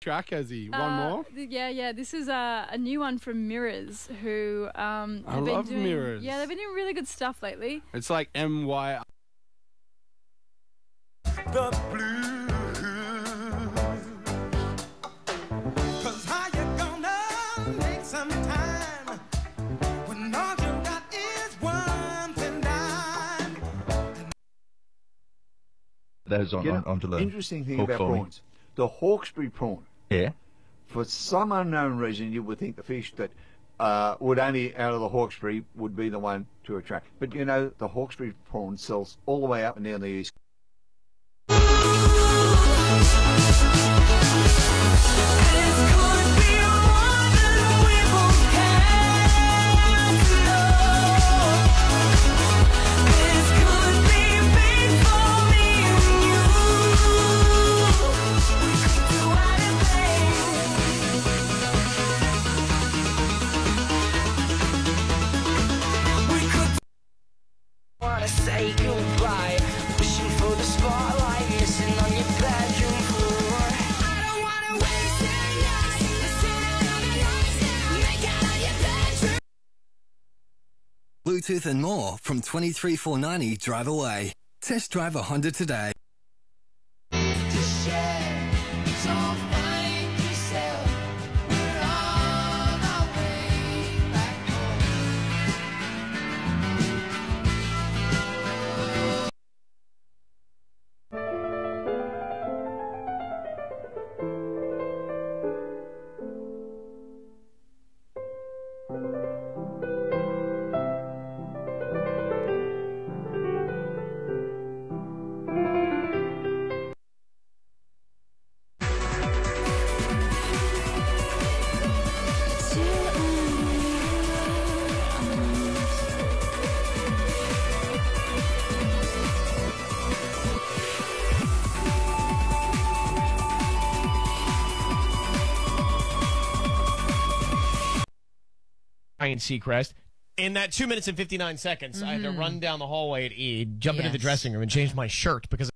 track, has he? One Uh, more? th- Yeah, yeah. This is a, a new one from Mirrors, who um, I have been love doing, Mirrors. Yeah, they've been doing really good stuff lately. It's like M Y. the blues. Cause how you gonna make some time when all you got is one thin dime? Those on, You know, on, onto the interesting thing about prawns. The Hawkesbury prawn. Yeah. For some unknown reason, you would think the fish that uh, would only out of the Hawkesbury would be the one to attract. But you know, the Hawkesbury prawn sells all the way up and down the east. Say goodbye, wishing for the spotlight, missing on your bedroom. Bluetooth and more from 23490 Drive Away. Test drive a Honda today. Ryan Seacrest. In that two minutes and 59 seconds, I had to mm-hmm. run down the hallway at E, jump into the dressing room, and change my shirt because